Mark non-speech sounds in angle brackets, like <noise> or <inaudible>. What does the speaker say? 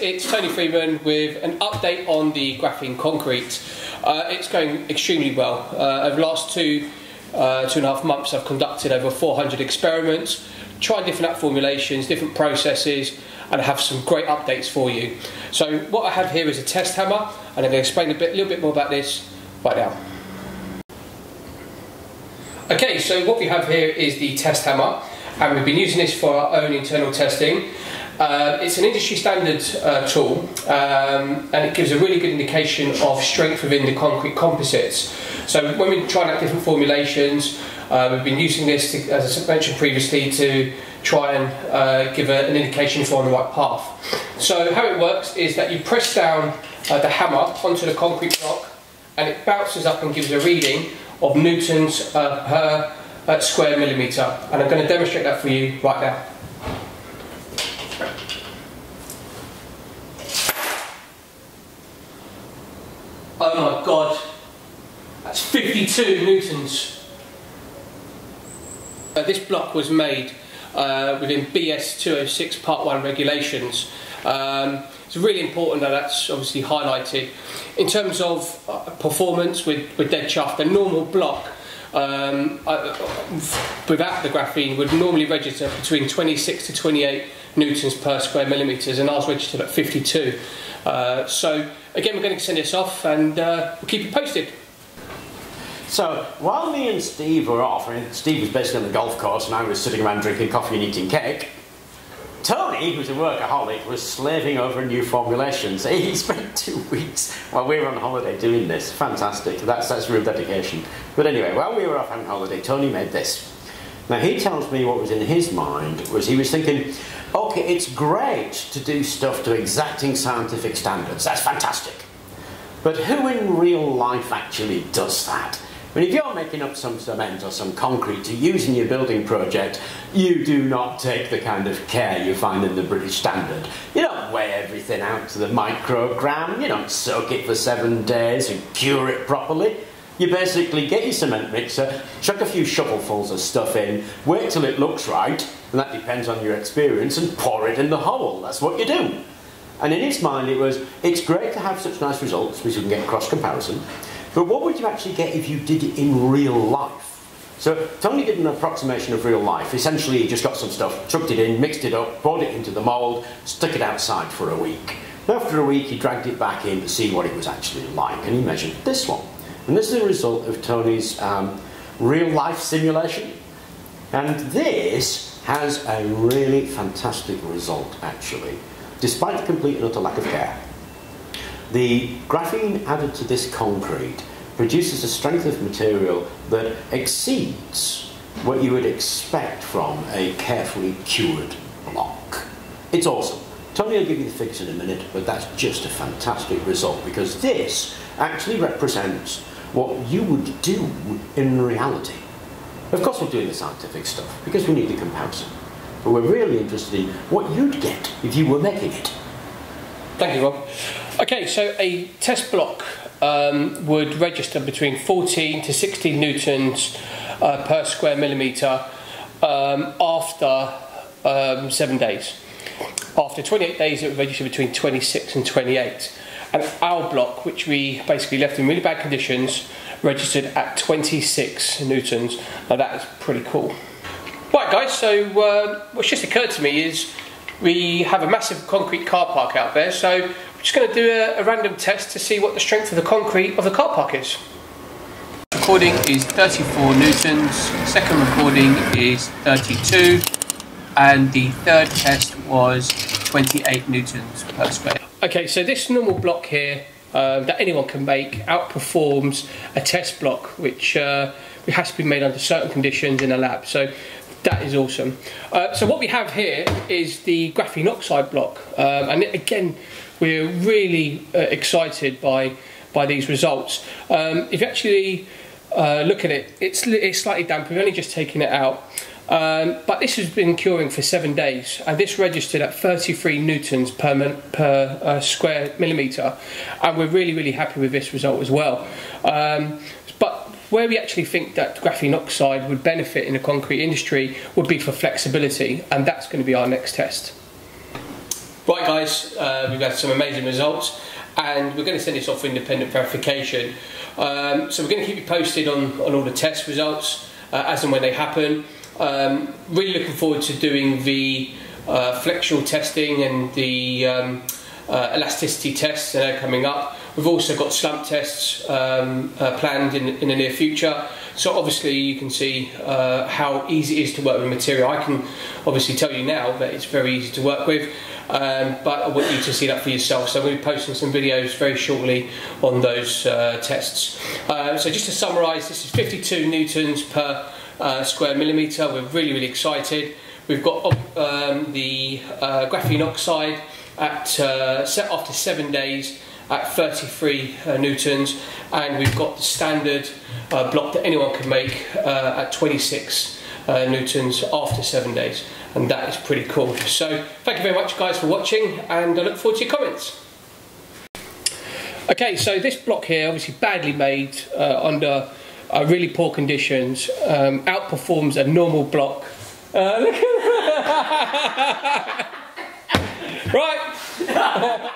it's Tony Freeman with an update on the graphene concrete. Uh, it's going extremely well. Uh, over the last two, uh, two and a half months I've conducted over 400 experiments, tried different formulations, different processes and have some great updates for you. So what I have here is a test hammer and I'm going to explain a bit, little bit more about this right now. Okay, so what we have here is the test hammer and we've been using this for our own internal testing. Uh, it's an industry standard uh, tool um, and it gives a really good indication of strength within the concrete composites. So when we're trying out different formulations, uh, we've been using this, to, as I mentioned previously, to try and uh, give a, an indication if we're on the right path. So how it works is that you press down uh, the hammer onto the concrete block and it bounces up and gives a reading of newtons uh, per square millimetre. And I'm going to demonstrate that for you right now. Oh my god, that's 52 newtons. Uh, this block was made uh, within BS 206 Part 1 regulations. Um, it's really important that that's obviously highlighted. In terms of uh, performance with, with dead shaft, a normal block um, uh, without the graphene would normally register between 26 to 28 newtons per square millimetres and ours registered at 52. Uh, so again, we're going to send this off and uh, we'll keep you posted. So while me and Steve were off, I mean, Steve was basically on the golf course and I was sitting around drinking coffee and eating cake. Tony, who's a workaholic, was slaving over new formulations. <laughs> He spent two weeks while we were on holiday doing this. Fantastic. That's, that's real dedication. But anyway, while we were off on holiday, Tony made this. Now he tells me what was in his mind was he was thinking, okay, it's great to do stuff to exacting scientific standards. That's fantastic. But who in real life actually does that? I mean, if you're making up some cement or some concrete to use in your building project, you do not take the kind of care you find in the British Standard. You don't weigh everything out to the microgram, you don't soak it for seven days and cure it properly. You basically get your cement mixer, chuck a few shovelfuls of stuff in, wait till it looks right, and that depends on your experience, and pour it in the hole. That's what you do. And in his mind, it was it's great to have such nice results because you can get cross comparison, but what would you actually get if you did it in real life? So Tony did an approximation of real life. Essentially, he just got some stuff, chucked it in, mixed it up, poured it into the mould, stuck it outside for a week. After a week, he dragged it back in to see what it was actually like, and he measured this one. And this is a result of Tony's um, real life simulation. And this has a really fantastic result, actually, despite the complete and utter lack of care. The graphene added to this concrete produces a strength of material that exceeds what you would expect from a carefully cured block. It's awesome. Tony will give you the figures in a minute, but that's just a fantastic result because this actually represents what you would do in reality. Of course we're doing the scientific stuff because we need the comparison. But we're really interested in what you'd get if you were making it. Thank you, Rob. Okay, so a test block um, would register between 14 to 16 newtons uh, per square millimetre um, after um, seven days. After 28 days, it would register between 26 and 28. And our block, which we basically left in really bad conditions, registered at 26 newtons. Now that is pretty cool. Right guys, so uh, what's just occurred to me is we have a massive concrete car park out there, so we're just going to do a, a random test to see what the strength of the concrete of the car park is. Recording is 34 newtons, second recording is 32, and the third test was 28 newtons per square. Okay, so this normal block here uh, that anyone can make outperforms a test block which uh, has to be made under certain conditions in a lab. So that is awesome. Uh, so what we have here is the graphene oxide block, um, and again, we're really uh, excited by by these results. Um, if you actually uh, look at it, it's it's slightly damp. We've only just taken it out. Um, but this has been curing for seven days, and this registered at 33 newtons per, per uh, square millimetre, and we're really, really happy with this result as well. Um, but where we actually think that graphene oxide would benefit in the concrete industry would be for flexibility, and that's going to be our next test. Right, guys, uh, we've had some amazing results, and we're going to send this off for independent verification. Um, so we're going to keep you posted on, on all the test results uh, as and when they happen. Um, really looking forward to doing the uh, flexural testing and the um, uh, elasticity tests that are coming up. We've also got slump tests um, uh, planned in, in the near future. So obviously you can see uh, how easy it is to work with material. I can obviously tell you now that it's very easy to work with. Um, but I want you to see that for yourself. So I'm going to be posting some videos very shortly on those uh, tests. Uh, so just to summarise, this is 52 newtons per uh, square millimetre. We're really, really excited. We've got um, the uh, graphene oxide at uh, set after seven days at 33 uh, newtons, and we've got the standard block that anyone can make at 26 newtons after seven days and that is pretty cool. So thank you very much guys for watching and I look forward to your comments. Okay, so this block here, obviously badly made uh, under uh, really poor conditions, um, outperforms a normal block. Uh, look at that! right.